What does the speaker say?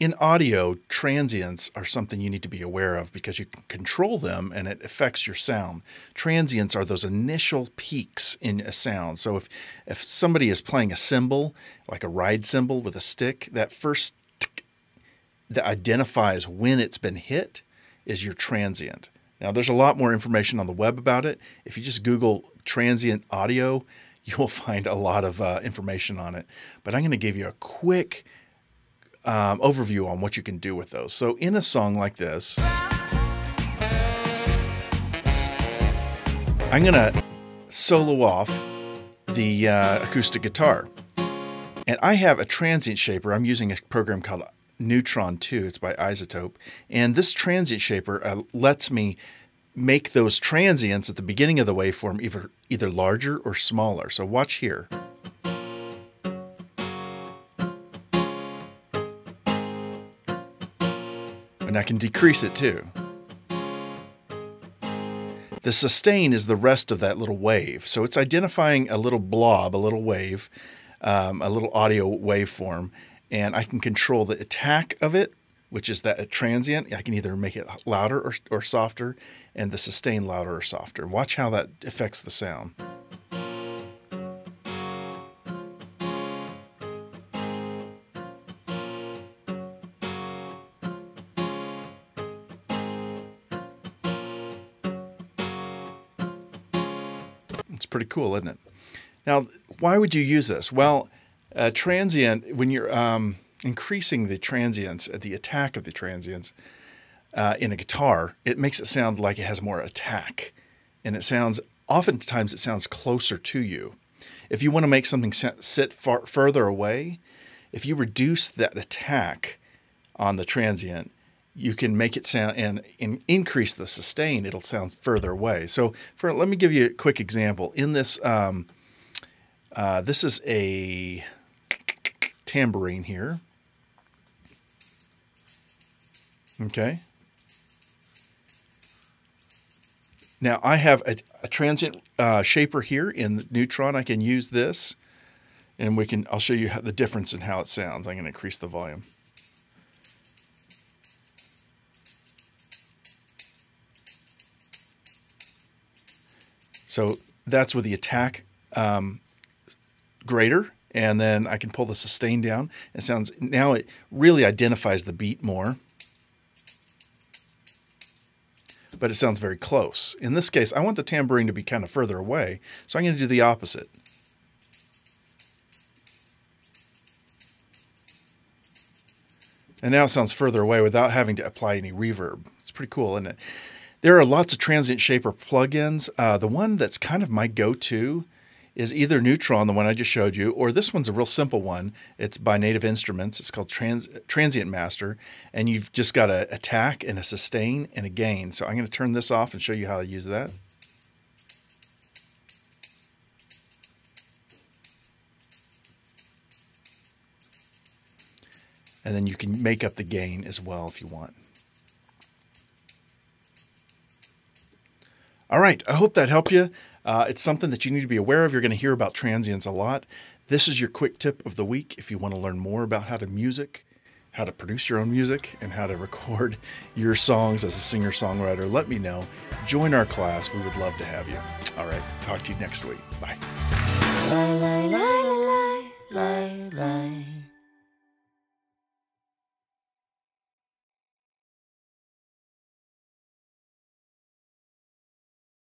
in audio, transients are something you need to be aware of because you can control them and it affects your sound. Transients are those initial peaks in a sound. So if if somebody is playing a cymbal, like a ride cymbal with a stick, that first tick that identifies when it's been hit is your transient. Now there's a lot more information on the web about it. If you just Google transient audio, you will find a lot of uh, information on it. But I'm going to give you a quick um, overview on what you can do with those. So in a song like this, I'm going to solo off the uh, acoustic guitar. And I have a transient shaper. I'm using a program called Neutron 2. It's by iZotope. And this transient shaper uh, lets me make those transients at the beginning of the waveform either, either larger or smaller. So watch here. And I can decrease it too. The sustain is the rest of that little wave. So it's identifying a little blob, a little wave, um, a little audio waveform, and I can control the attack of it, which is that transient. I can either make it louder or, or softer, and the sustain louder or softer. Watch how that affects the sound. Pretty cool, isn't it? Now, why would you use this? Well, a transient, when you're um, increasing the transients, uh, the attack of the transients uh, in a guitar, it makes it sound like it has more attack. And it sounds, oftentimes, it sounds closer to you. If you want to make something sit far further away, if you reduce that attack on the transient, you can make it sound and, and, increase the sustain. It'll sound further away. So, for let me give you a quick example. In this, um, uh, this is a tambourine here. Okay. Now I have a, a transient uh, shaper here in Neutron. I can use this, and we can. I'll show you how, the difference in how it sounds. I'm going to increase the volume. So that's with the attack um, greater, and then I can pull the sustain down. It sounds now it really identifies the beat more, but it sounds very close. In this case, I want the tambourine to be kind of further away, so I'm going to do the opposite. And now it sounds further away without having to apply any reverb. It's pretty cool, isn't it? There are lots of transient shaper plugins. Uh, the one that's kind of my go-to is either Neutron, the one I just showed you, or this one's a real simple one. It's by Native Instruments. It's called Trans Transient Master, and you've just got a attack and a sustain and a gain. So I'm going to turn this off and show you how to use that. And then you can make up the gain as well if you want. All right, I hope that helped you. Uh, it's something that you need to be aware of. You're going to hear about transients a lot. This is your quick tip of the week if you want to learn more about how to music, how to produce your own music, and how to record your songs as a singer songwriter. Let me know. Join our class. We would love to have you. All right, talk to you next week. Bye.